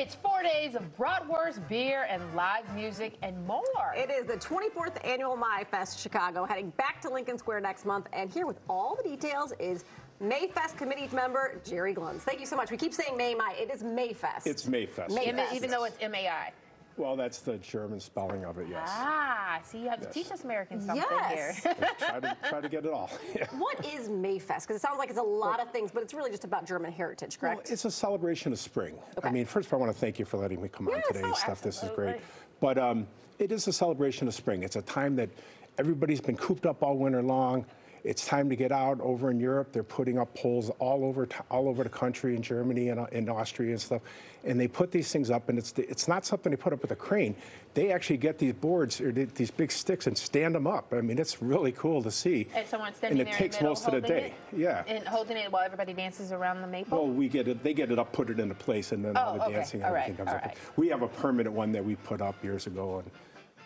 It's four days of bratwurst, beer, and live music and more. It is the 24th annual Maifest Chicago, heading back to Lincoln Square next month. And here with all the details is Maifest committee member Jerry Glunz. Thank you so much. We keep saying May, My. It is Mayfest. It's Mayfest. May- M- Yes. even though it's M-A-I. Well, that's the German spelling of it, yes. Ah, see, you have to teach us Americans something Yes. here. try, to, try to get it all. Yeah. What is Mayfest? Because it sounds like it's a lot of things, but it's really just about German heritage, Well, correct? it's a celebration of spring. Okay. I mean, first of all, I want to thank you for letting me come on Yes, today and oh, stuff. This is great. But um, it is a celebration of spring. It's a time that everybody's been cooped up all winter long. It's time to get out over in Europe. They're putting up poles all over t- all over the country in Germany and uh, in Austria and stuff. And they put these things up, and it's the, it's not something they put up with a crane. They actually get these boards or th- these big sticks and stand them up. I mean, it's really cool to see. and someone's standing and it there takes in the middle, most of the day. It, Yeah. And holding it while everybody dances around the maypole. Well, we get it. They get it up, put it into place, and then all Oh, the okay. dancing All and right, everything comes all up. right. We have a permanent one that we put up years ago, and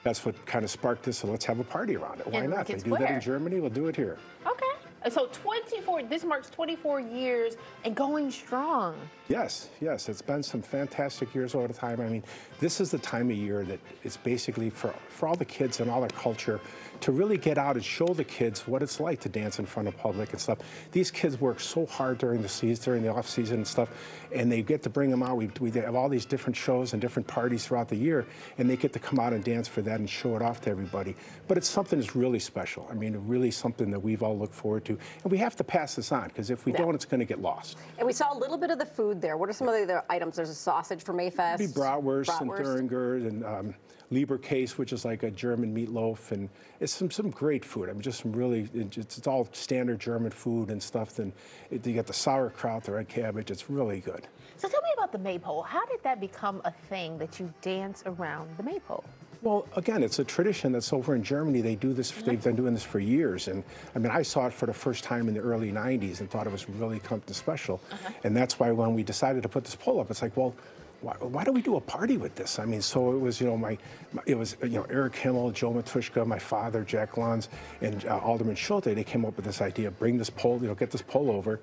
that's what kind of sparked this. So let's have a party around it. Why not? They do that in Germany. We'll do it here. Okay. So 24, this marks 24 years and going strong. Yes, yes, it's been some fantastic years all the time. I mean, this is the time of year that it's basically for, for all the kids and all their culture to really get out and show the kids what it's like to dance in front of public and stuff. These kids work so hard during the season, during the off season and stuff, and they get to bring them out. We, we have all these different shows and different parties throughout the year, and they get to come out and dance for that and show it off to everybody. But it's something that's really special. I mean, really something that we've all looked forward to, and we have to pass this on because if we Yeah. don't, it's going to get lost. And we saw a little bit of the food there. What are some of the other items? There's a sausage for Mayfest. Maybe bratwurst, and Bratwurst. Thuringer and um, Leberkäse, which is like a German meatloaf, and it's some some great food. I mean, just some really it's, it's all standard German food and stuff. Then it, you got the sauerkraut, the red cabbage. It's really good. So tell me about the maypole. How did that become a thing that you dance around the maypole? Well, again, it's a tradition that's over in Germany. They do this. They've been doing this for years, and I mean, I saw it for the first time in the early '90s and thought it was really something special. Uh-huh. And that's why when we decided to put this pole up, it's like, well. Why, why do we do a party with this? I mean, so it was, you know, my, my it was, you know, Eric Himmel, Joe Matushka, my father, Jack Luns, and uh, Alderman Schulter. They came up with this idea: bring this pole, you know, get this pole over,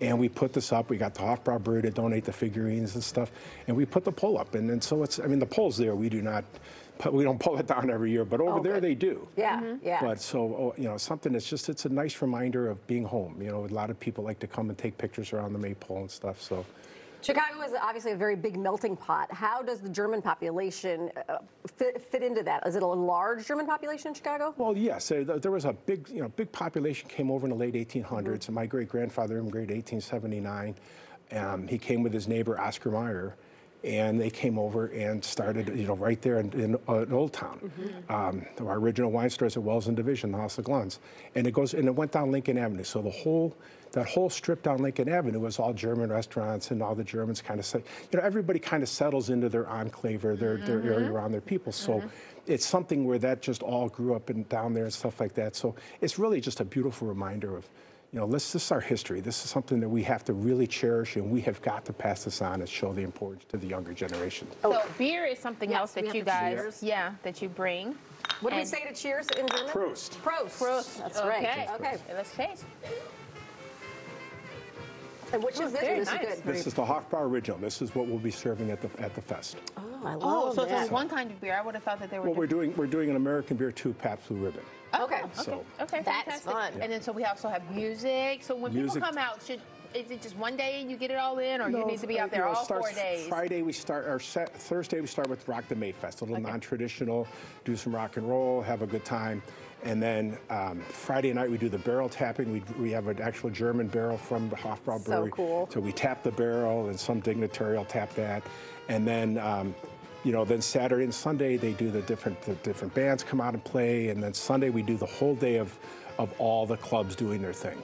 and we put this up. We got the Hofbrau Brewery to donate the figurines and stuff, and we put the pole up. And then so it's, I mean, the pole's there. We do not, pu- we don't pull it down every year, but over Oh, there good. they do. Yeah, yeah. But so, oh, you know, something that's just, it's a nice reminder of being home. You know, a lot of people like to come and take pictures around the maypole and stuff. So, Chicago is obviously a very big melting pot. How does the German population uh, fit, fit into that? Is it a large German population in Chicago? well, yes, there, there was a big, you know, big population came over in the late 1800s. And my great grandfather immigrated in 1879. Um, he came with his neighbor Oscar Mayer. And they came over and started, you know, right there in, in, uh, in Old Town. Um, our original wine store is at Wells and Division, the House of Glunz, and it goes and it went down Lincoln Avenue. So the whole that whole strip down Lincoln Avenue was all German restaurants, and all the Germans kind of, you know, everybody kind of settles into their enclave or their, their area around their people. So it's something where that just all grew up and down there and stuff like that. So it's really just a beautiful reminder of, you know, this, this is our history. This is something that we have to really cherish, and we have got to pass this on and show the importance to the younger generation. So oh. beer is something Yes, else that you guys, cheers. yeah, that you bring. What do we say to cheers in German? Prost. Prost. Prost. That's okay. right. Okay. Let's taste. And which is this? very this nice. is good. This is the Hofbrau Original. This is what we'll be serving at the at the fest. Oh, I love Oh, so it's that. only one kind of beer. I would have thought that they were. Well, we're doing we're doing an American beer too, Pabst Blue Ribbon. Okay. Okay. So- Okay. That's fantastic. fun. And then so we also have music. So when Music. people come out, should is it just one day and you get it all in, or you need to be out there you know, it all four starts days? Friday we start, or set, Thursday we start with Rock the Mayfest, a little non-traditional, do some rock and roll, have a good time. And then um, Friday night we do the barrel tapping. We, we have an actual German barrel from the Hofbrau So Brewery. cool. So we tap the barrel and some dignitary will tap that. And then, um, you know, then Saturday and Sunday they do the different, the different bands come out and play. And then Sunday we do the whole day of, of all the clubs doing their thing.